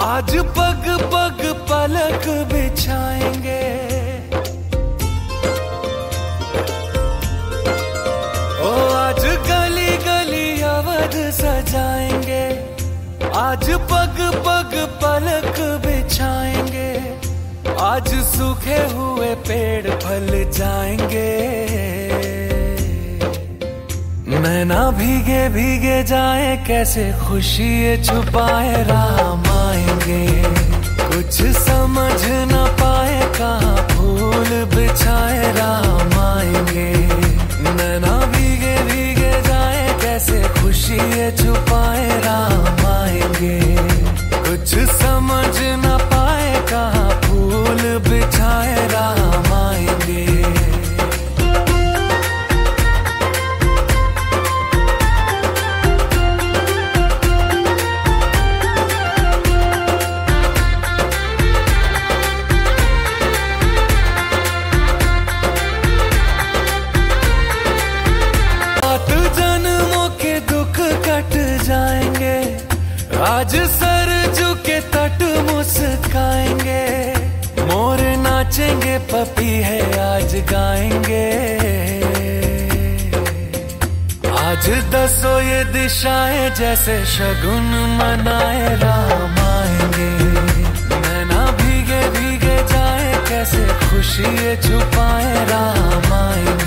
आज पग पग पलक बिछाएँगे। ओ, आज गली गली अवध सजाएँगे। आज पग पग पलक बिछाएँगे। आज सूखे हुए पेड़ फल जाएँगे। नैना भीगे भीगे जाए, कैसे खुशी छुपाए, राम आएँगे। कुछ समझ न पाए का फूल बिछाए, राम आएँगे। ना भीगे भीगे जाए, कैसे खुशी छुपाए नाचेंगे पपी है, आज गाएँगे। आज दसो ये दिशाएँ जैसे शगुन मनाए, राम आएँगे। नैना भीगे भीगे जाए, कैसे खुशी छुपाए, राम आएँगे।